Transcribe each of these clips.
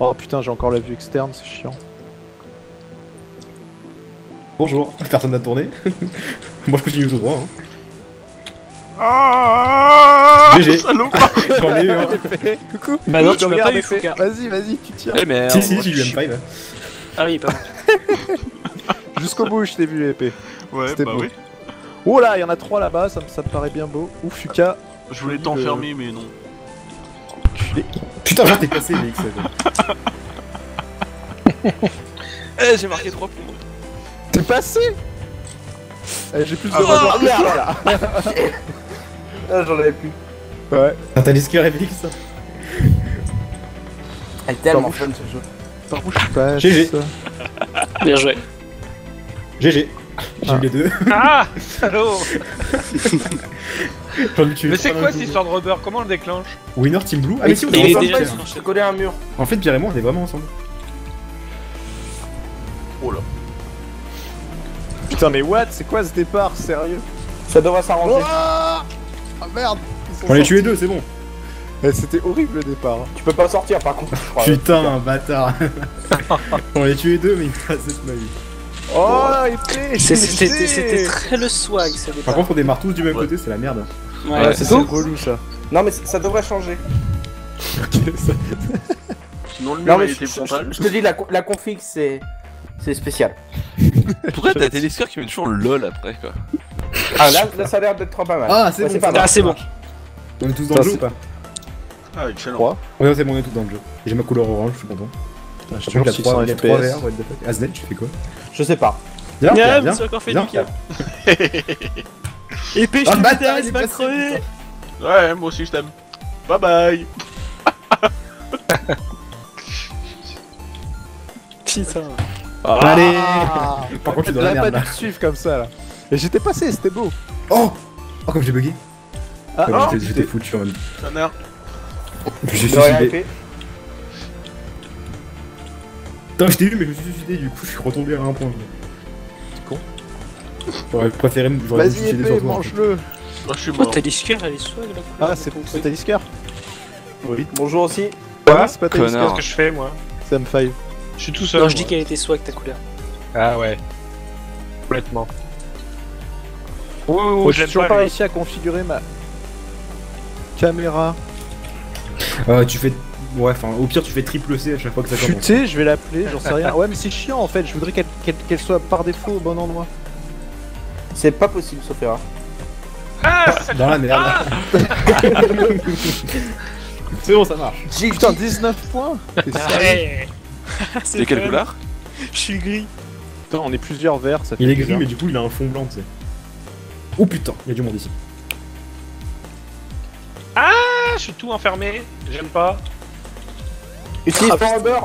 Oh putain, j'ai encore la vue externe, c'est chiant. Bonjour, personne n'a tourné. Moi je continue tout droit. Hein. Ah GG. salaud J'en ai eu un. Coucou Bah non, tu m'as pas eu. Fouca. Vas-y, vas-y, tu tiens. Eh merde Si, si, j'ai eu M5. Ah oui, pardon. Jusqu'au bout, je t'ai vu épée. Ouais, C'était bah beau. oui. Oh là, il y en a trois là-bas, ça, me- ça me paraît bien beau. Ou Fuka, Je voulais t'enfermer, mais non. culé. Putain, t'es cassé, Mix. Eh, j'ai marqué 3 points. T'es passé Eh, J'ai plus de Ah, que merde. toi, là. Ah, j'en avais plus. Ouais. T'as les skills Mix Elle est tellement fun ce jeu. Par où je passe GG. Bien joué. GG. J'ai Ah. eu les deux. Ah J'en tué Mais c'est quoi cette histoire de rubber Comment on le déclenche? Winner Team Blue Ah, mais si, on Il est ensemble. déjà tiens. je connais un mur. En fait, Pierre et moi, on est vraiment ensemble. Putain, mais what? C'est quoi ce départ? Sérieux? Ça devrait s'arranger. Ah Ah, merde Ils sont On les tué deux, c'est bon. C'était horrible le départ. Tu peux pas sortir par contre, je. Putain, bâtard. on les tué deux, mais il me passe cette ma vie. Oh, C'est- C'était très le swag ce Par départ. contre, on démarre tous du même Ouais. côté, c'est la merde. Ouais, Ouais, c'est relou ça. Non mais ça devrait changer. Sinon, le Non mur mais il je, était je- frontal. je te dis la, la config c'est c'est spécial. Pourquoi t'as des lecteurs qui mettent toujours LOL après quoi Ah là, là ça a l'air d'être pas mal. Ah, c'est Ouais, bon. pas mal. Ah, c'est bon. On est tous dans Ça, le jeu ou pas Ah, excellent. Ouais, c'est bon, on est tous dans le jeu. J'ai ma couleur orange, je suis content. J'ai Par toujours contre, il y a 600 trois- il y a trois FPS. verts, what the fuck. Asnet, tu fais quoi Je sais pas. Viens, Viens, je me viens. suis encore fait Viens, Ah, je bâtard, te il passé, crever. Ouais, moi aussi je t'aime. Bye bye Putain. Allez Ah Par contre, la a merde pas dû te suivre comme ça là. Et j'étais passé, c'était beau. Oh Oh, comme j'ai bugué. Ah, Ouais, oh, j'étais- foutu en même De rien, suicidé. Putain, je t'ai vu, mais je me suis suicidé, du coup, je suis retombé à un point. Con. J'aurais préféré me Vas-y épée, mange-le. Oh, je suis Oh, mort. t'as des skiers, elle est swag là. Ah, c'est c'est Talisker Oui. Bonjour aussi. Ouais, c'est pas Talisker, Connard. Qu'est-ce que je fais moi c'est M5. Je suis tout seul. Non, je dis qu'elle était swag ta couleur. Ah ouais. Complètement. Oui, oui, Oh, oui, je toujours pas. pas réussi à configurer ma caméra. Euh, tu fais. Ouais, enfin, au pire, tu fais triple C à chaque fois que ça commence. Futé, je vais l'appeler, j'en sais rien. Ouais, mais c'est chiant en fait, je voudrais qu'elle soit par défaut au bon endroit. C'est pas possible, Sophéra. Ah, Dans la merde. C'est bon, ça marche. Putain, 19 points. C'est quelle couleur Je suis gris. Putain, on est plusieurs verts, ça fait Il est gris, bizarre. mais du coup, il a un fond blanc, tu sais. Oh putain, il y a du monde ici. Ah, je suis tout enfermé. J'aime pas. Utilise Ah, ton rubber.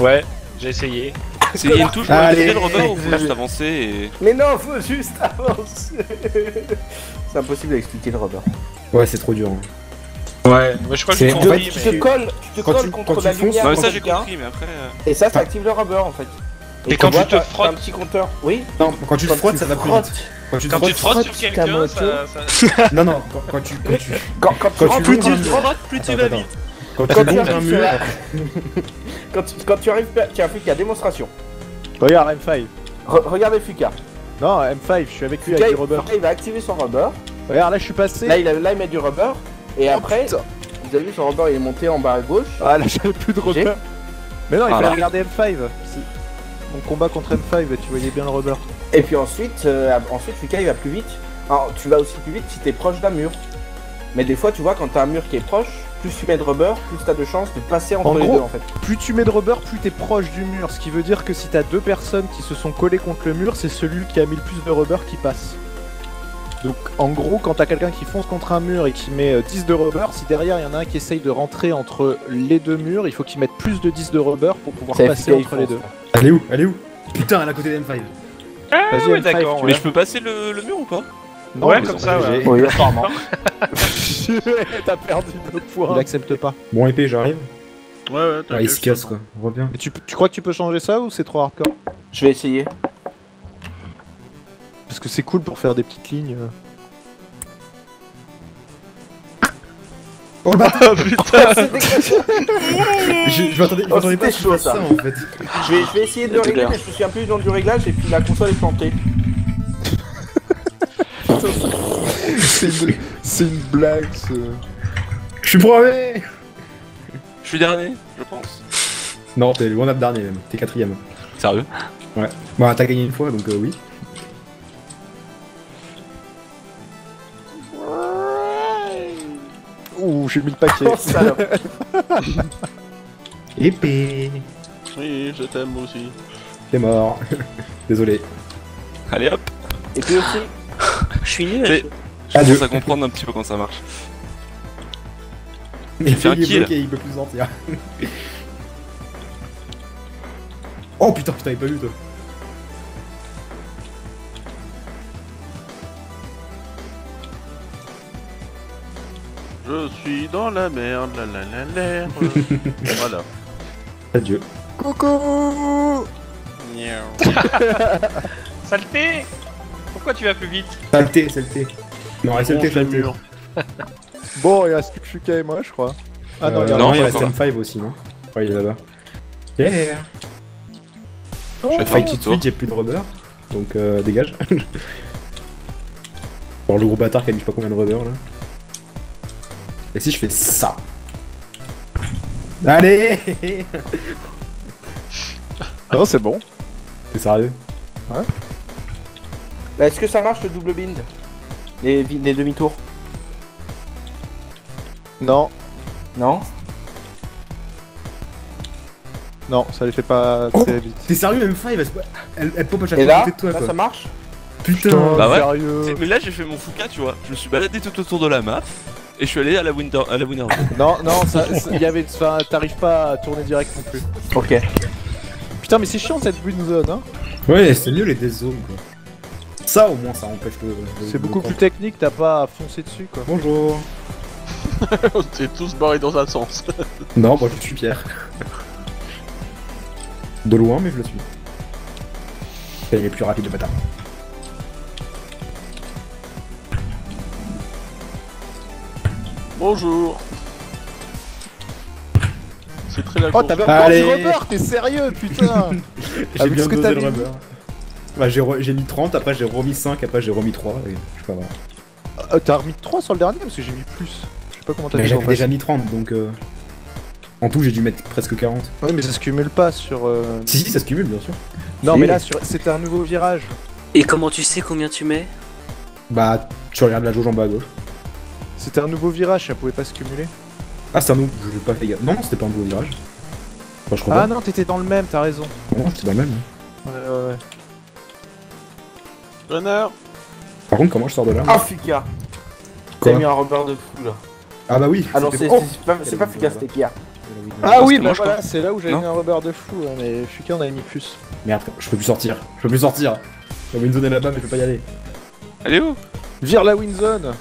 Ouais, j'ai essayé. Il y a une touche pour Allez. activer le revers ou faut juste avancer et. Mais non, faut juste avancer. C'est impossible à expliquer le rubber. Ouais, c'est trop dur. hein. Ouais, moi je crois que en Tu te colles, tu te Quand colles tu- contre quand la tu fonces- lumière Non, ça j'ai compris, mais après. euh, Et ça, ça active le rubber en fait. Et quand tu te frottes- un petit compteur. Oui. Non, quand tu te frottes, ça va plus vite. Quand tu te Quand tu te frottes. frottes sur quelqu'un, moto. ça... ça... Non, non, quand, quand tu. Quand tu, Quand, quand tu te frottes, plus tu vas vite. Quand tu Quand tu longes un arrives mur. quand, tu, quand tu arrives, tiens, Fuka, démonstration. Regarde M5. Re- regardez Fuka. Non, M5, je suis avec lui Fuka, avec il, du rubber. Fuka, il va activer son rubber. Regarde, là je suis passé. Là, il, a- là, il met du rubber. Et Oh, après, putain. vous avez vu, son rubber, il est monté en bas à gauche. Ah là j'avais plus de rubber. Mais non, il Ah, fallait là. regarder M5. C'est- Mon combat contre M5, tu voyais bien le rubber. Et puis ensuite, euh, ensuite Fuka, il va plus vite. Alors, tu vas aussi plus vite si t'es proche d'un mur. Mais des fois, tu vois, quand t'as un mur qui est proche, plus tu mets de rubber, plus t'as de chances de passer entre En les gros- deux en fait. Plus tu mets de rubber, plus t'es proche du mur. Ce qui veut dire que si t'as deux personnes qui se sont collées contre le mur, c'est celui qui a mis le plus de rubber qui passe. Donc en gros, quand t'as quelqu'un qui fonce contre un mur et qui met euh, 10 de rubber, si derrière il y en a un qui essaye de rentrer entre les deux murs, il faut qu'il mette plus de 10 de rubber pour pouvoir passer entre les deux. Elle est où? Elle est où? Putain, elle est à côté d'M5. Ah Vas-y, ouais, M5, d'accord. Mais ouais. je peux passer le, le mur ou pas? Non, Ouais, comme ça, ouais. Oui, apparemment. T'as perdu deux points. Il accepte pas. Bon, épée, j'arrive. Ouais, ouais, Ah, il se casse quoi. Reviens. Mais tu, tu crois que tu peux changer ça ou c'est trop hardcore Je vais essayer. Parce que c'est cool pour faire des petites lignes. euh. Oh le bâtard Ah putain Je, je m'attendais Oh, pas chaud, ça ça. en fait. Je vais, je vais essayer de le régler, mais je me souviens plus du nom du réglage et puis la console est plantée. C'est une, blague, ce... Je suis premier Je suis dernier, je pense. Non, t'es loin d'être dernier même, t'es quatrième. Sérieux? Bah t'as gagné une fois donc euh, oui. Ouh, j'ai mis le paquet. Oh, salope. Épée Oui, je t'aime aussi. T'es mort. Désolé. Allez hop Et puis aussi, Je suis nul. Je Adieu. commence à comprendre un petit peu comment ça marche. Il fait un il est kill. bloqué, il peut plus sortir. oh putain, je t'avais pas vu toi. Je suis dans la merde, la la la la. voilà. Adieu. Coucou Saleté Pourquoi tu vas plus vite? Saleté, saleté. Non, les saleté. murs. Bon, il reste plus que Fuka et moi, je crois. Ah non, Euh, il y a est reste encore M5 aussi, non? Ouais, il est là-bas. Yeah Je vais faire un Fight petit tout de tour. suite, j'ai plus de rubber. Donc euh, dégage. Bon, le gros bâtard qui a mis je sais pas combien de rubber là. Et si je fais ça? Allez Non, c'est bon. T'es sérieux? Bah, est-ce que ça marche le double bind? Les, demi-tours Non, Non? Non, ça les fait pas Oh. très vite. T'es sérieux M5 elle, se- elle, elle pop à chaque Et fois à là, côté de toi là quoi. ça marche? Putain Bah ouais. sérieux C'est- Mais là j'ai fait mon Fouca, tu vois. Je me suis baladé tout autour de la map et je suis allé à la winter, à la winner. Zone. Non, non, ça, ça- y avait, enfin, t'arrives pas à tourner direct non plus. Ok. Putain, mais c'est chiant cette win zone, hein. Ouais, c'est mieux les death zones quoi. Ça au moins ça empêche le. C'est beaucoup plus technique, t'as pas à foncer dessus, quoi. Bonjour On s'est tous barrés dans un sens. Non, moi je suis Pierre. De loin, mais je le suis. Il est plus rapide le bâtard. Bonjour. C'est très la Oh, t'avais encore Allez. du rubber, t'es sérieux, putain J'ai Avec bien ce que t'as le rubber. Bah, j'ai, re- mis 30, après j'ai remis 5, après j'ai remis 3, et je sais pas. Euh, T'as remis 3 sur le dernier parce que j'ai mis plus. Je sais pas comment t'as fait j'avais déjà mis 30, donc euh... En tout, j'ai dû mettre presque 40. Ouais, mais ça se cumule pas sur. euh, Si, si, ça se cumule, bien sûr. Non, mais là, sur... c'était un nouveau virage. Et comment tu sais combien tu mets? Bah, tu regardes la jauge en bas à gauche. C'était un nouveau virage, ça pouvait pas se cumuler. Ah, c'est un nouveau, je l'ai pas fait gaffe. Non, c'était pas un nouveau virage. Enfin, je crois Ah pas. non, t'étais dans le même, t'as raison. Non, c'était dans le même. hein. Ouais, ouais, ouais. Renard. Par contre, comment je sors de là Ah, Fuka T'as mis un rubber de fou là. Ah bah oui Ah non, c'est Oh pas, c'est pas Fuka, c'était Pierre. Ah oui, bah moi, je voilà, c'est là où j'avais mis un rubber de fou, hein, mais Fuka on avait mis plus. Merde, je peux plus sortir. Je peux plus sortir. La win zone est là-bas, mais je peux pas y aller. Allez où? Vire la win zone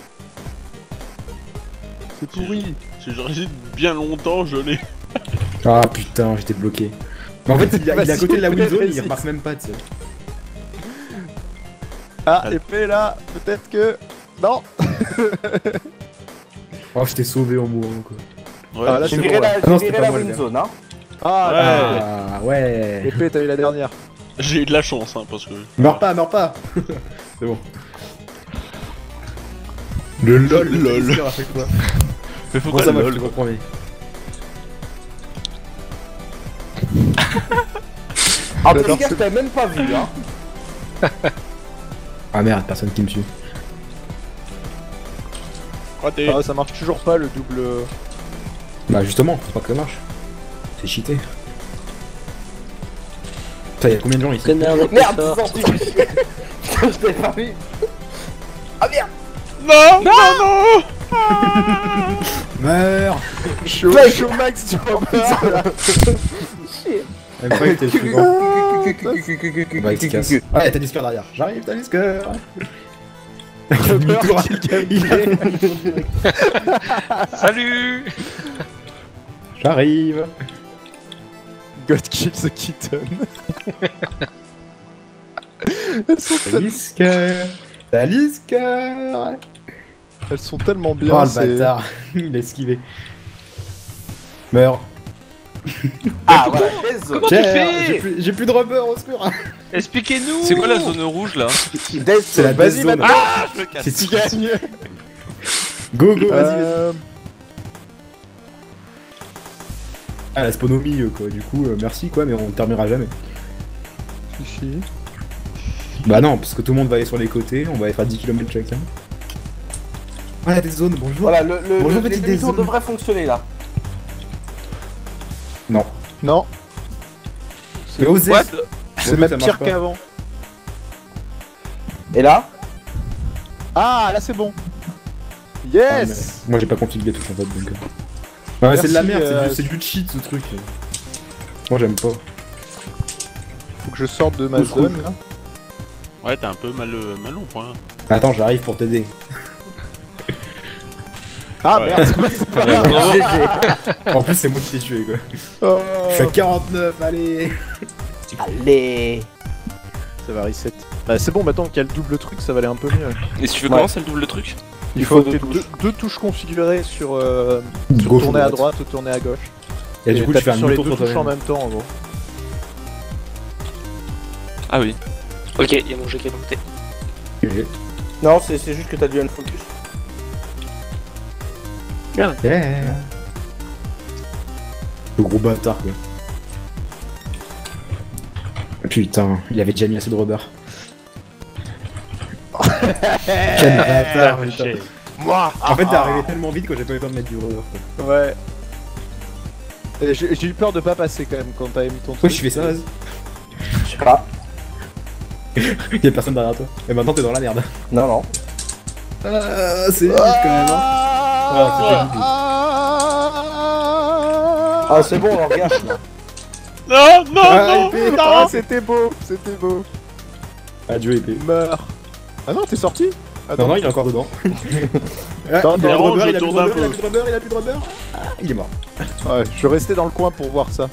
C'est pourri Si je résiste bien longtemps, je l'ai. Ah putain, j'étais bloqué. Mais en fait, il, est à côté de la win zone, il remarque même pas, tu sais. Ah, épée là, peut-être que. Non Oh, je t'ai sauvé en mourant, quoi. Ouais. Ah, là, J'ai c'est viré la, Ah non, viré la win zone, hein. Ah, Ouais. Ah ouais. épée, t'as eu la dernière. J'ai eu de la chance, hein, parce que. Meurs pas, meurs pas C'est bon. Le lol, Lol. lol. à chaque fois. Mais faut Bon, pas ça le lol. je t'avais même pas vu, hein. Ah merde, personne qui me suit. Raté. Ah, ça marche toujours pas le double. Bah justement, faut pas que ça marche. C'est cheaté. Putain, y'a combien de gens ici Connard Merde, confort. t'es sorti Putain, je t'avais pas vu Ah merde Non, non, non Meurs max là. Même pas que t'es le suivant. Bah, se casse. Ah, y'a Talisker derrière. J'arrive, Il gameplay. Salut J'arrive God kill the kitten. Elles sont tellement- Talisker Talisker Elles sont tellement bien. Oh le bâtard, il a esquivé. Meurs. Ah voilà, autres. Comment tu fais J'ai plus, j'ai plus de rubber au secours. Expliquez-nous C'est quoi la zone rouge là Death C'est la Zone. base Vas-y, zone. maintenant. Ah, je me casse. C'est gagnes. Go go, vas-y, vas-y. Euh, Ah la spawn au milieu quoi, du coup euh, merci quoi, mais on terminera jamais. Bah non, parce que tout le monde va aller sur les côtés, on va être à 10 km chacun. Voilà des zones, bonjour. Voilà, le, le, Bonjour, le- les dézone. devraient fonctionner là. Non. Non, c'est Ouais, même pire qu'avant. Et là Ah, là c'est bon. Ah, Yes. mais Moi j'ai pas configuré tout en fait donc. euh. Ouais, c'est de la merde, c'est euh, du- c'est du cheat ce truc. Moi j'aime pas. Faut que je sorte de ma zone. Là. Ouais, t'es un peu mal, euh, mal au point. Attends, j'arrive pour t'aider. Ah Ouais. merde, c'est quoi, c'est pas grave. en plus c'est moi qui t'ai tué quoi. Oh. Je suis à 49, allez Allez Ça va reset. Bah, c'est bon, maintenant qu'il y a le double truc, ça va aller un peu mieux. Et si tu fais Ouais. comment c'est le double truc Il Il faut deux deux, deux touches configurées sur, euh, sur Gauche ou tourner à droite. ou tourner à gauche. Et du coup tu fais un sur les deux sur touches en même temps en gros. Ah oui. Ok, il y a mon jeu qui est monté. Non, c'est juste que t'as dû unfocus. Yeah. Le gros bâtard quoi. Putain, il avait déjà mis assez de rubber. Quel bâtard, putain. J'ai- Moi En fait, t'es arrivé tellement vite que j'ai pas eu le temps de mettre du rubber. quoi. Ouais. J'ai eu peur de pas passer quand même quand t'avais mis ton Pourquoi truc. je fais ça, vas-y Je sais pas. Y'a personne derrière toi. Et maintenant t'es dans la merde. Non, non. Ah, c'est vite quand même. Hein. Ah. Ah, c'est bon, on regarde là. Non, non, Ah, non. Ah, c'était beau, c'était beau. Adieu épée. Meurs. Ah non, t'es sorti Non, non, il est encore dedans. Ah, Attends, il a attends, plus de rubber, il a plus de tourne un rubber, il a plus de rubber, il a plus de rubber. Ah, il est mort. Ouais, je restais dans le coin pour voir ça.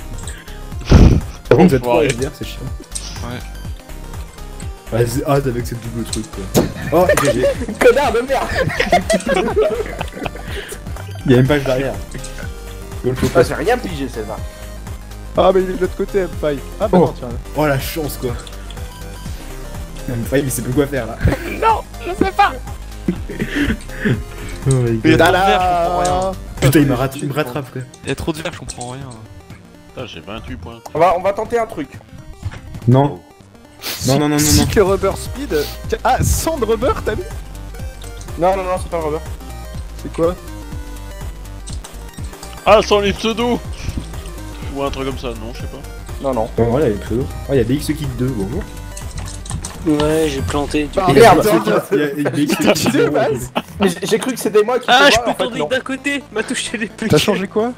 Par contre, vous êtes trois. SDR, c'est chiant. Ouais. C'est hâte avec ce double truc quoi. Oh, GG. Connard de merde Il y a même pas derrière. Ah, j'ai rien pigé celle-là. Ah, mais il est de l'autre côté, M5. Ah, bah Oh. non, tiens. Oh la chance quoi. Même pas, il sait plus quoi faire là. Non, je sais pas. Oh my Il y a god. trop de verre, je comprends rien. Putain, il me, rat- il me rattrape quoi. Il y a trop de verre, je comprends rien. Putain, j'ai 28 points. On va, on va tenter un truc. Non. Non, non, non, non, non. Cycle rubber speed. Ah, 100 de rubber, t'as vu? Non, non, non, c'est pas le rubber. C'est quoi? Ah, sans les pseudos Ou un truc comme ça, non, je sais pas. Non, non. Bon, voilà, il y a pseudo. Oh, il y a BX Kid 2, bonjour. Ouais, j'ai planté. Ah. Il y a merde. BX Kid- il y a BX Kid 2. Mais j'ai- cru que c'était moi qui Ah, je peux tourner d'un côté M'a touché les pieds. T'as changé quoi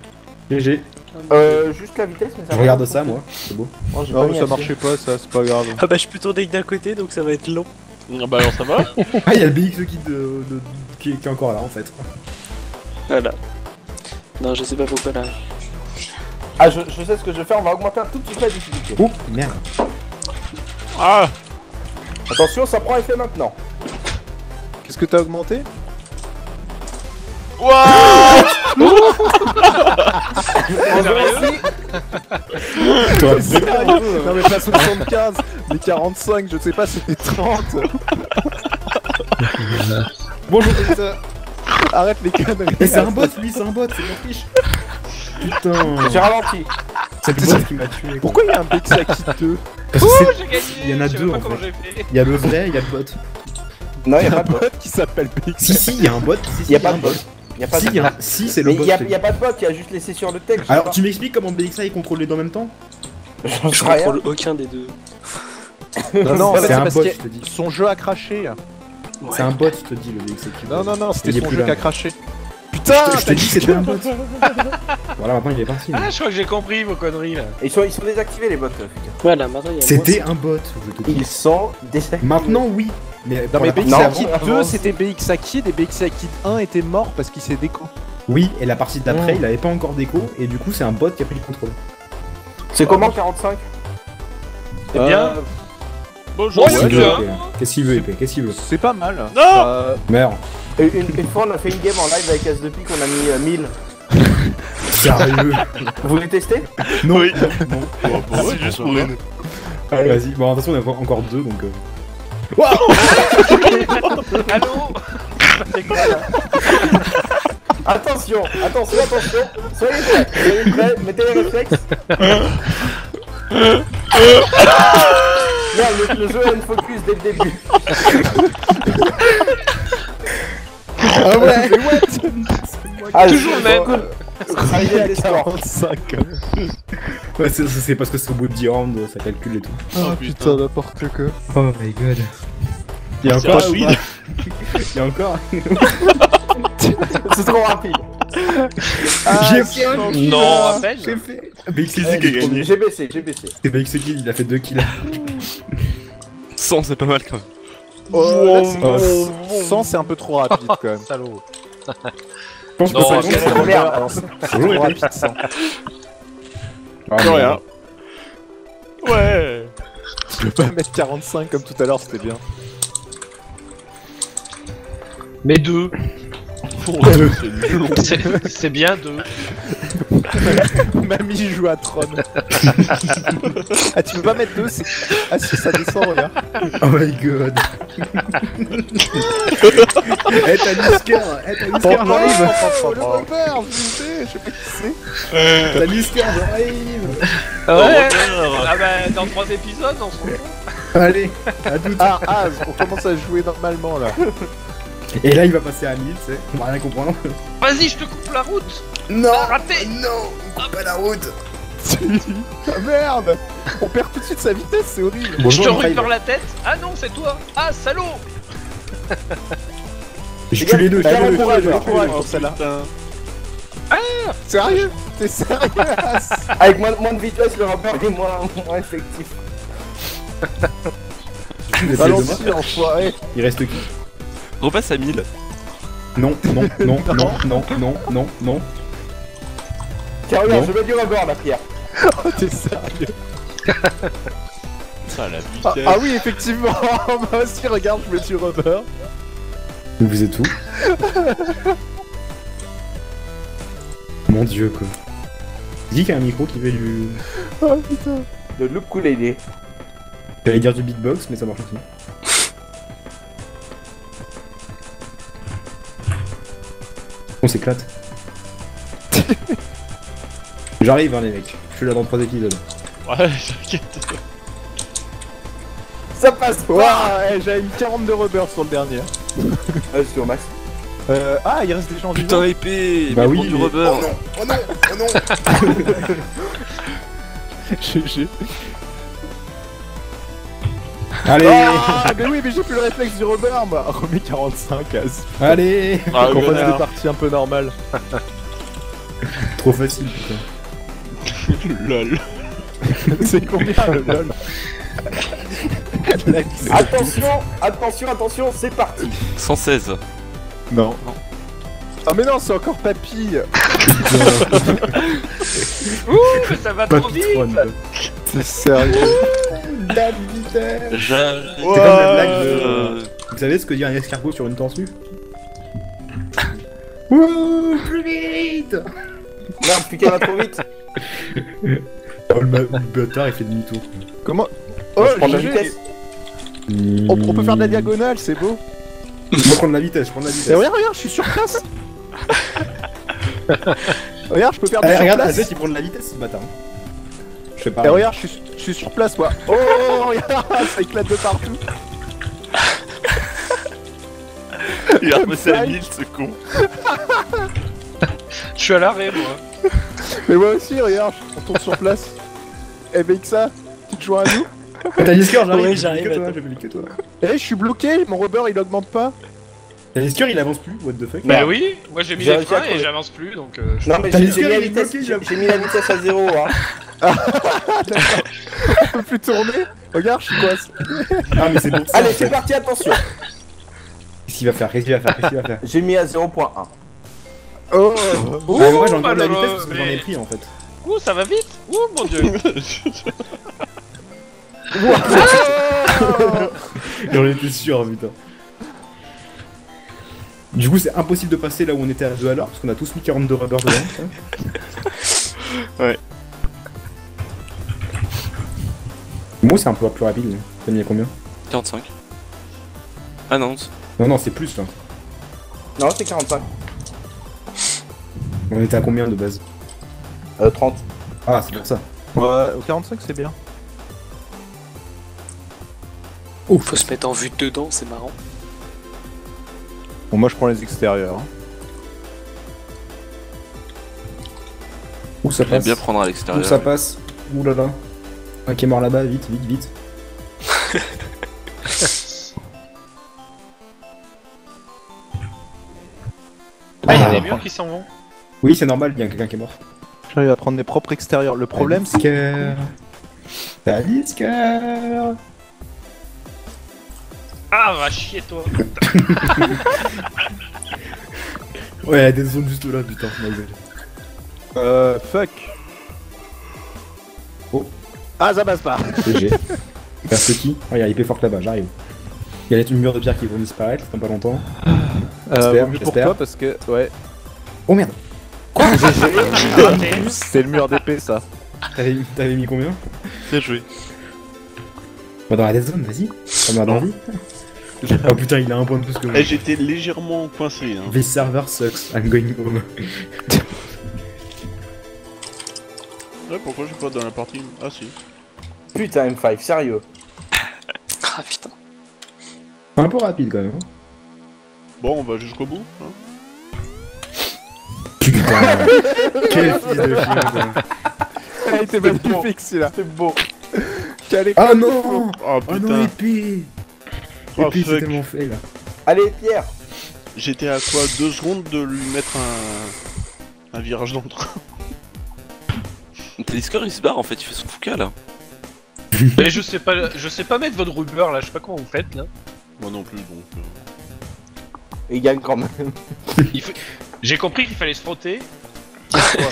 GG. Euh, juste la vitesse, mais ça Je va. regarde ça moi, c'est beau. Oh, Non, ça assez. marchait pas, ça, c'est pas grave. Ah bah je peux tourner d'un côté donc ça va être long. Ah bah alors ça va Ah, il y a le BX Kid de, de- qui, est, qui est encore là en fait. Voilà. Non, je sais pas pourquoi là. Ah, je, je sais ce que je vais faire, on va augmenter un tout petit peu la difficulté. Oh, merde. Ah Attention, ça prend effet maintenant. Qu'est-ce que t'as augmenté? Toi, Non, mais pas 75, les 45, je sais pas, c'était 30. Bonjour. Arrête les conneries. Mais c'est un bot, lui, c'est un bot, c'est mon fiche. Putain. J'ai ralenti. C'est le bot qui m'a tué. Pourquoi il y a un 2 Parce que c'est- J'ai gagné Il y en a je sais deux, en fait. j'ai fait. Il y a le vrai, il y a le bot. Non, Il y'a y a pas un de bot. qui s'appelle Si, Bexaki. si, il y a un bot. Si, si, Y'a il pas un de bot. Y'a pas Si, de il y a- si, c'est le bot. y'a je te y a pas de bot, y'a juste les sessions de texte. Alors, tu m'expliques comment BXA il contrôle les deux en même temps Je rien. contrôle aucun des deux. Non, non, en fait, C'est parce bot, que te son jeu a craché. C'est un bot, je te dis, le BXA. Non, non, non, c'était son jeu qui a craché. Putain, je te dis que c'était un bot. Voilà, maintenant il est parti. Ah, je crois que j'ai compris vos conneries là. Ils sont, ils sont désactivés les bots. euh. Voilà, maintenant il y a C'était un bot, je te dis. Ils sont désactivés. Maintenant, oui. Mais Non mais la partie BX Non, Kid avant- 2 c'était BX Kid et BX Kid 1 était mort parce qu'il s'est déco. Oui, et la partie d'après, Mm. il avait pas encore d'écho, et du coup, c'est un bot qui a pris le contrôle. C'est comment 45 C'est bien. Bonjour Qu'est-ce qu'il veut, épée Qu'est-ce qu'il veut, épée Qu'est-ce qu'il veut C'est pas mal. Non Euh, Meurs. Et Une, une fois, on a fait une game en live avec S2P qu'on a mis euh, 1000. Sérieux Vous voulez tester Non Oui. Bon, Bon, bon, c'est juste pour une. allez, vas-y. Bon, de toute façon, on a encore- deux, donc... euh, Allô Attention, attention, attention. Soyez prêts, soyez prêts, mettez les réflexes. Merde, le, le jeu a une focus dès le début. Ah ouais, mais what? Ah, Toujours c'est le même. cool. Ça y est, des scores. 45 quand même. Ouais, c'est parce que c'est au bout de 10 rounds, ça calcule et tout. Oh putain, n'importe quoi. Oh my god. Il y a C'est encore rapide. Il y a encore C'est trop rapide. J'ai fait Non, à peine. J'ai fait BX Qui a gagné J'ai baissé, j'ai baissé. C'est BX Kill, il a fait 2 kills. 100, c'est pas mal quand même. Oh, là, c'est- Oh. 100 c'est un peu trop rapide quand même. Salaud. Je pense que Non, ça c'est trop rapide 100. Ah, rien. Ouais. Tu peux pas mettre 45 comme tout à l'heure, c'était bien. Mais deux. Deux. C'est c'est bien deux. Mamie joue à Tron. ah, tu peux pas mettre 2 c'est... Ah si, ça descend, regarde. Oh my god. Eh, t'as Nisker Eh, t'as Nisker, j'arrive Oh, le Robert, je sais, je sais pas qui c'est. T'as Nisker, j'arrive Ah ouais Robert. Ah bah dans trois épisodes on se retrouve. Allez, à toutes Ah, ah, on commence à jouer normalement là. Et là, il va passer à 1000, tu sais. On va rien comprendre. Vas-y, je te coupe la route Non Ah, raté Non On coupe pas la route ah merde On perd tout de suite sa vitesse, c'est horrible. Je te Michael. récupère la tête Ah non, c'est toi Ah, salaud Je tue les deux, je Allez, tue les deux. celle-là. Sérieux T'es sérieux Avec moins, moins de vitesse, le repère est moins, moins effectif. Balance enfoiré. Il reste qui Repasse à 1000. Non, non, non, non, non, non, non, non. Tiens, regarde, Non. je mets du rebord, la pierre. Oh, t'es sérieux la ah, vitesse. ah oui, effectivement Moi aussi, regarde, je mets du rubber. Donc vous êtes où? Mon dieu, quoi. Dis qu'il y a un micro qui fait du... Oh putain. De l'ukulélé. J'allais dire du beatbox, mais ça marche aussi. On s'éclate. J'arrive, hein, les mecs. Je suis là dans 3 épisodes. Ouais, t'inquiète. Ça passe pas Ouah, eh, j'avais mis 42 rubbers sur le dernier. Euh, sur max. Euh, ah, il reste des gens vivants. Putain, épée Bah mais oui, du rubber Oh non, oh non, oh non GG. Allez Ah, mais oui, mais j'ai plus le réflexe du rubber, moi. Remets 45, Az. Allez Ah, Qu'on fasse des parties un peu normales. Trop facile, putain. Lol. C'est combien le lol. Attention, attention, attention, c'est parti. 116. Non. Ah mais non, c'est encore papy Ouh, mais ça va Pas trop vite. C'est sérieux La vitesse J'arrive. C'est comme la blague de... Euh, Vous savez ce que dit un escargot sur une tortue Wouh, plus vite Merde, Putain va trop vite. Oh, le, bâtard, il fait demi-tour. Comment Oh, je prends de la vitesse. on, on peut faire de la diagonale, c'est beau Je vais prendre la vitesse, je prends la Et vitesse. regarde, regarde, je suis sur place Regarde, je peux faire du Allez, sur regarde, il prend de la vitesse, ce bâtard. Je fais pas. Et regarde, je suis, je suis sur place, moi Oh, regarde, ça éclate de partout Il a repassé à 1000, ce con. Je suis à l'arrêt, moi. Mais moi aussi, regarde, on tourne sur place Eh que ça Tu te joins à nous T'as Nisker, j'arrive. Ouais, j'ai j'arrive, que toi, attends. j'ai plus que toi. Eh, je suis bloqué, mon rubber il augmente pas T'as Nisker, il avance plus, what the fuck Bah oui, moi j'ai mis les freins et j'avance plus donc. euh, je- Non mais j'ai mis la vitesse à zéro. Hein. On peut plus tourner Regarde, je suis coincé Ah, mais c'est ça. Allez, c'est parti, attention. Qu'est-ce qu'il va faire Qu'est-ce qu'il va faire Qu'est-ce qu'il va faire J'ai mis à 0.1. Oh Ouh, Ah, moi j'ai encore de la vitesse parce que j'en ai pris en fait. Ouh, ça va vite Ouh, mon dieu J'en étais sûr, putain. Du coup, c'est impossible de passer là où on était à 2 à l'heure, parce qu'on a tous mis 42 rubber dedans. Ouais. Moi, c'est un peu plus rapide. hein. T'as mis à combien 45. Ah non, Non, non, c'est plus là. Non, c'est 45. On était à combien de base Euh, 30. Ah, c'est pour ça. Ouais, au 45 c'est bien. Ouf. Faut se mettre en vue de dedans, c'est marrant. Bon, moi je prends les extérieurs. hein. Où ça passe bien prendre à Où l'extérieur. ça passe Ouh là là. Un qui est mort là-bas, vite, vite, vite. Ah, il y a Ah. des murs qui s'en vont. Oui, c'est normal, il y a quelqu'un qui est mort. J'arrive à prendre mes propres extérieurs. Le problème c'est que. Talisker Ah, va chier toi. Ouais, il y a des zones juste là, putain. Euh. Fuck. Ah, ça passe pas. GG. Qui Oh, il y a IP fort là-bas, j'arrive. Il y a les murs de pierre qui vont disparaître dans pas longtemps. Euh, pour toi parce que. Ouais. Oh merde Raté. C'est le mur d'épée ça. T'avais mis- t'avais mis combien? Bien joué. Bah dans la dead zone, vas-y. Ça m'a envie. Oh putain, il a un point de plus que moi. Eh, j'étais légèrement coincé. Hein. This server sucks, I'm going home. Ouais, pourquoi j'ai pas dans la partie Ah si. Putain, M5, sérieux. Ah putain. C'est un peu rapide quand même. hein. Bon, on va jusqu'au bout. Hein. Putain Quel fils de chien quoi. Elle était magnifique celui-là. C'est beau. Quel Ah non Oh non, putain, épée Oh, Épée, c'est fuck. tellement fait là. Allez, Pierre. j'étais à quoi? Deux secondes de lui mettre un, un virage dans le train. Talisker il se barre en fait, il fait son fouca là. Mais je sais pas, je sais pas mettre votre rubber là, je sais pas comment vous faites là. Moi non plus, donc. euh, Il gagne quand même. Faut- J'ai compris qu'il fallait se frotter. Voilà,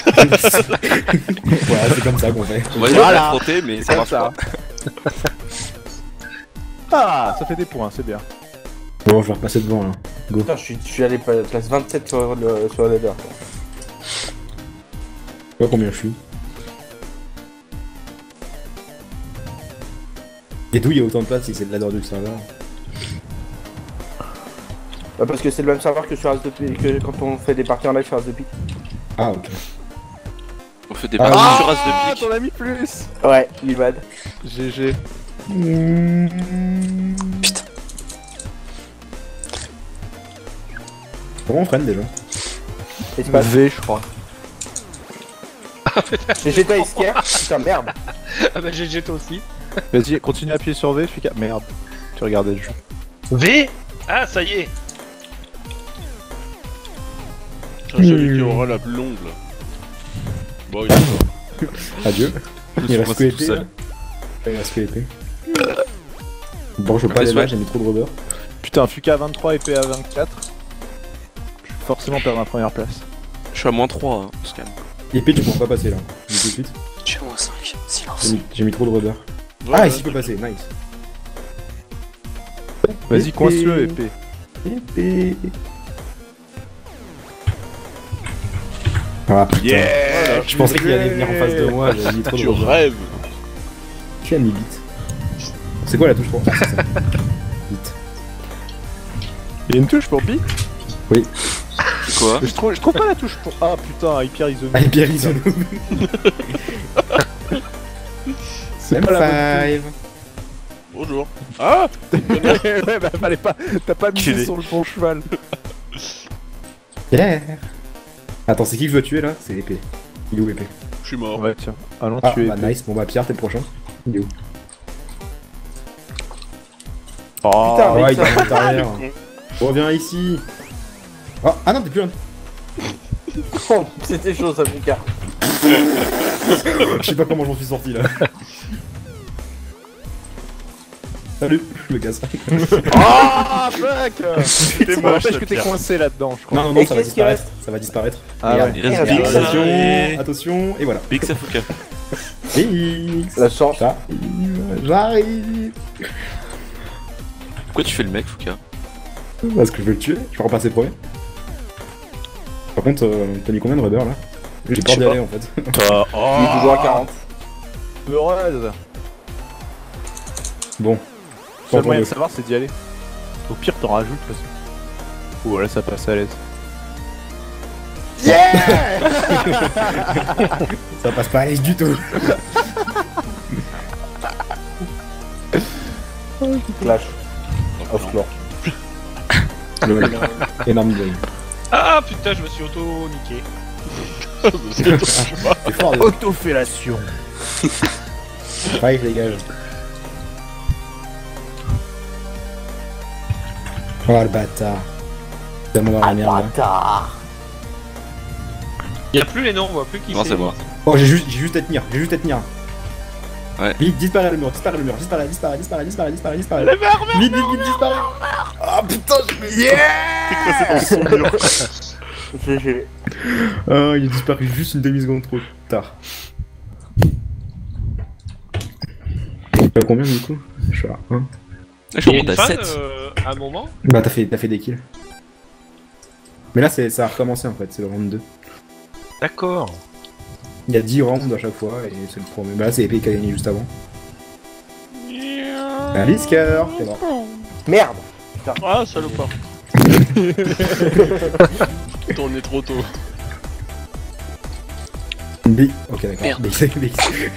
c'est comme ça qu'on fait. On va Voilà. la frotter, mais ça Comme marche ça. pas. Ah, ça fait des points, c'est bien. Bon, je vais repasser devant là. Putain, je suis, je suis allé place 27 sur le, sur le ladder. quoi. Je sais pas combien je suis. Et d'où il y a autant de place si c'est de l'adore du serveur Bah, parce que c'est le même serveur que sur As de Pi- que quand on fait des parties en live sur As de Pique. Ah ok. On fait des Ah, parties sur As de Ah, pique. t'en as mis plus Ouais, Livad. GG. Comment on freine déjà Espace. V, je crois. J'ai jeté Isker. Putain, merde. Ah bah GG toi aussi. Vas-y, continue à appuyer sur V, je suis cap. Merde. Tu regardais le jeu. V Ah ça y est celui qui aura la plus longue là. Bon, il est mort. Adieu. Me Il reste que épée. là. Il reste que épée. Bon, je veux pas là, j'ai mis trop de rubber. Putain, Fuka à 23, épée à 24. Je vais forcément perdre ma première place. Je suis à moins 3, hein, on se calme. Épée, tu pourras pas passer là. Dis tout de suite. Je suis à moins 5. Silence. J'ai mis, j'ai mis trop de rubber. Ouais, ah, ici, il peut passer, nice. Vas-y, coince-le, épée. Épée. Ah putain. Voilà. Je pensais qu'il allait venir en face de moi, j'ai trop de Tu rêves Qui a mis vite C'est quoi la touche pour Ah, ça. Vite. Il y a une touche pour Pi C'est quoi? Je trouve, je trouve pas la touche pour. Ah putain, Hyper Isono. Allez, Pierre, bonne M5. Bonjour. Ah ouais, bah fallait pas. T'as pas misé sur le bon cheval. Yeah. Attends, c'est qui que je dois tuer là? C'est l'épée. Il est où l'épée Je suis mort. Ouais, tiens. Allons Ah, tuer. bah nice. Bon bah Pierre, t'es le prochain. Il est où? Oh, Putain, ouais, mec, il est arrière. Reviens ici. Oh, ah non, t'es plus un. Oh, C'était chaud, ça, Fuka. Je sais pas comment j'en suis sorti là. Salut, le gaz. Ah, fuck T'es moche, que t'es coincé là-dedans, je crois. Non, non, non, ça va disparaître. Ça va disparaître. Ah Regarde. Il reste. Big Attention, attention, et voilà. Big Safuka. X. La chance. J'arrive, j'arrive. Pourquoi tu fais le mec, Fuka Parce que je veux le tuer, je vais repasser premier. Par contre, euh, t'as mis combien de rubber là J'ai peur d'y pas. aller en fait. Il est toujours à 40. Heureuse Bon. Seul Bon, moyen de savoir, c'est d'y aller. Au pire, t'en rajoutes. Parce... que- Oh, là, ça passe à l'aise. Ça passe pas à l'aise du tout. Clash. Of Claw. Lol. Énorme game. Ah putain, je me suis auto-niqué. Fort, les Autofellation Oh le bâtard. Tellement dans la merde là. Bâtard. Y'a plus les noms, on voit plus qui Non, c'est moi. Oh, j'ai juste, j'ai juste à tenir, j'ai juste à tenir. Ouais. Vite, disparaît le mur, disparaît le mur, disparaît, disparaît, disparaît, disparaît, disparaît, disparaît. Vite, vite, vite, disparaît. Ah putain, je GG. Ah, il est disparu juste une demi-seconde trop tard. T'as combien du coup? Je suis à 1. Je suis remonté à fan 7. euh, à un moment Bah, t'as fait, t'as fait des kills. Mais là, c'est, ça a recommencé en fait, c'est le round 2. D'accord. Il y a 10 rounds à chaque fois et c'est le premier. Bah là, c'est Épée qui a gagné juste avant. Alisker t'es mort. Merde. Ah, salopard. Tourné trop tôt. B. Ok, d'accord. Merde. B, c'est B.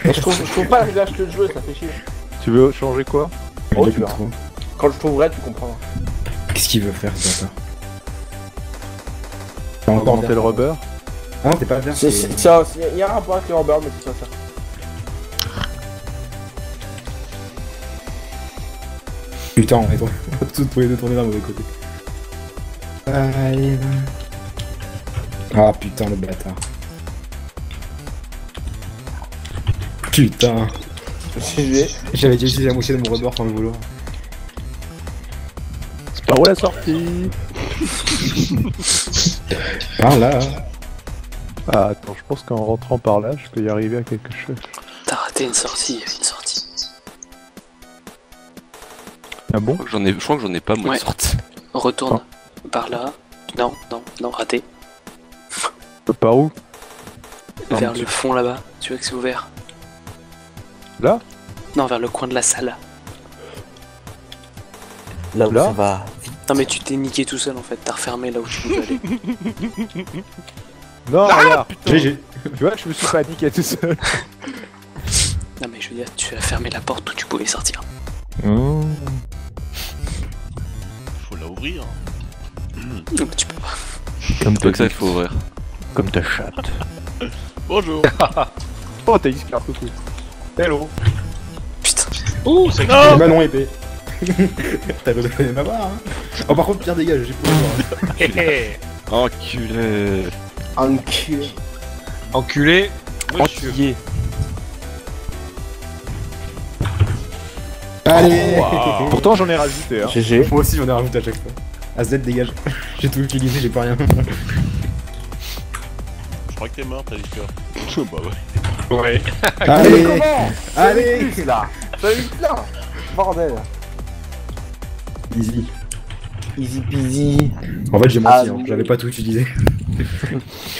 Mais je trouve, je trouve pas le visage que de jouer, ça fait chier. Tu veux changer quoi? Oh, tu trop. Quand je trouverai, tu comprends. Qu'est-ce qu'il veut faire ce bâtard T'as encore le rubber Ah non, t'es pas c'est- Il y a un rapport avec les Robert, mais c'est pas ça. Putain, on est tourné- on va tous tous les deux tourner d'un mauvais côté. Allez. Ah putain, le bâtard. Putain. J'avais déjà utilisé la moitié de mon rubber sans le vouloir. Par où la sortie Par là. Ah, attends, je pense qu'en rentrant par là, je peux y arriver à quelque chose. T'as raté une sortie, une sortie. Ah bon? Je crois que j'en ai, je crois que j'en ai pas moi Ouais. de sorte. Retourne par là. Non, non, non, raté. Par où? Non, vers mais le fond là-bas. Tu vois que c'est ouvert Là? Non, vers le coin de la salle. Là où Là? ça va. Non, mais tu t'es niqué tout seul en fait. T'as refermé là où tu pouvais aller. Non, regarde GG. Tu vois, je me suis pas niqué tout seul. Non, mais je veux dire, tu as fermé la porte où tu pouvais sortir. Oh. Faut la ouvrir. Non, mais tu peux pas. Comme pas que ça qu'il faut ouvrir. Comme ta chatte. Bonjour. Oh, t'as Iskar, coucou. Hello. Putain. Ouh, c'est non, épée. T'as pas de m'avoir, hein. Oh, par contre, Pierre, dégage, j'ai pas le droit. Enculé. Enculé. Enculé. Monsieur. Entier. Allez Pourtant, j'en ai rajouté, hein. GG. Moi aussi, j'en ai rajouté à chaque fois. AZ, dégage. j'ai tout utilisé, j'ai plus rien. Je crois que t'es mort, t'as dit que. bah ouais. Ouais. Allez Comment Allez Plus là. Ai eu plein. Bordel. Easy. Easy peasy. En fait, j'ai menti, Ah, hein. j'avais pas tout utilisé.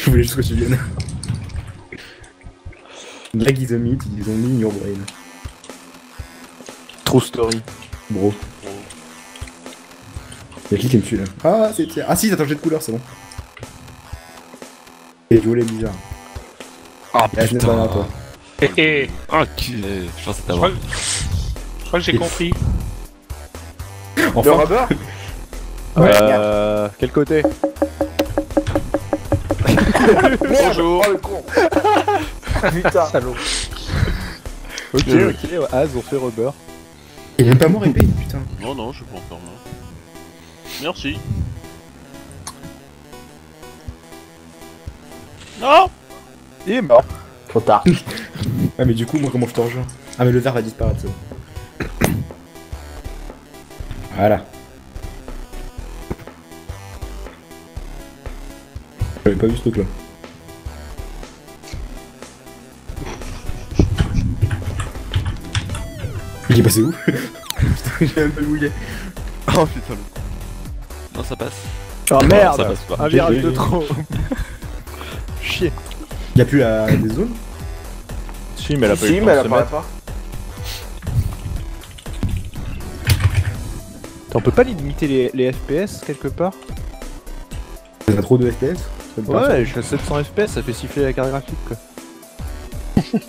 Je voulais juste que tu viennes. Drag is a meat, ils ont mis your brain. True story. Bro. Y'a qui qui me tue là? Ah, c'est Pierre. Ah si, t'as changé de couleur, c'est bon. Et violet bizarre. Ah je n'ai pas toi. Hé, hé. Enculé. Je pense que Je je crois que j'ai compris. Le Enfin, rubber Euh. Quel côté Bonjour. Oh le con. Putain. Salaud. Ok, ok, Az, on fait rubber. il est même pas mort épée, putain. Non, non, je suis pas encore mort. Merci. Non Il est mort. Trop tard. Ah, mais du coup, moi, comment je te rejoins? Ah, mais le vert va disparaître, c'est bon. Voilà. J'avais pas vu ce truc là. Il est passé où? Putain, j'ai même pas où il est. Oh putain. Non, ça passe. Oh ça merde passe pas. Un virage GG. de trop chier. Y'a plus la des zones? Si, mais elle a pas eu si, le temps mais de elle apparaît pas. On peut pas limiter les, les FPS quelque part T'as trop de FPS Ça Ouais, je suis à 700 FPS, ça fait siffler la carte graphique quoi.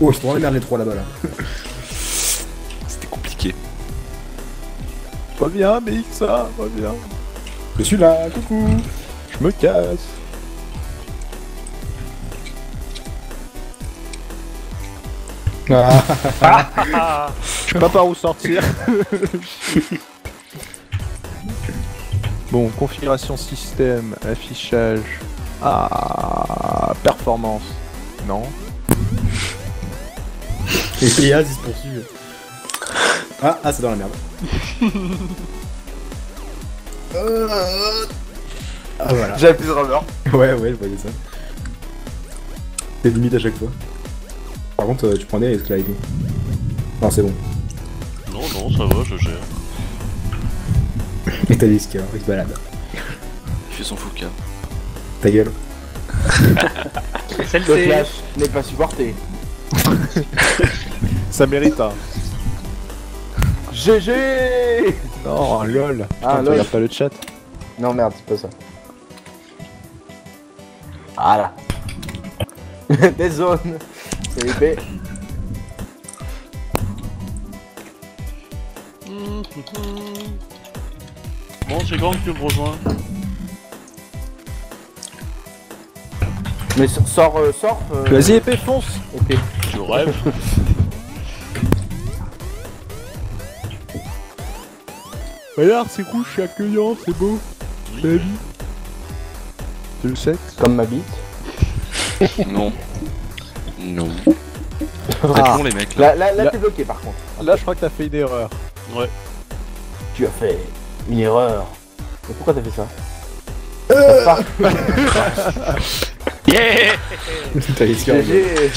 Oh, je pourrais les trois là-bas là. C'était compliqué. Reviens, BXA, reviens. Je suis là, coucou Je me casse. Ah, Je sais pas par où sortir. bon, configuration système, affichage. Ah, performance. Non. Et PA, ils se poursuivent. Ah, ah, c'est dans la merde. ah, voilà. J'avais plus de rubber. Ouais, ouais, je voyais ça. C'est limite à chaque fois. Par contre, euh, tu prends des risques là, Ivy. Non, c'est bon. Non, non, ça va, je gère. Et t'as des skis, il se balade. Il fait son fouca. Ta gueule. Le celle-ci. clash n'est pas supporté. Ça mérite hein. GG Non, lol. Ah, lol. regardes pas le chat. Non, merde, c'est pas ça. Voilà. Des zones. C'est épais. Bon, c'est grand que tu me rejoins. Mais so- sors, euh, sors. euh, Vas-y, épée, fonce épée. Je rêve. Regarde, c'est cool, je suis accueillant, c'est beau. C'est la vie. Tu le sais? Comme ma bite. Non. Non. Ah. Bon les mecs là. Là, là, là, t'es bloqué par contre. Là, je crois que t'as fait une erreur. Tu as fait une erreur. Mais pourquoi t'as fait ça? Euh. Yeah t'as GG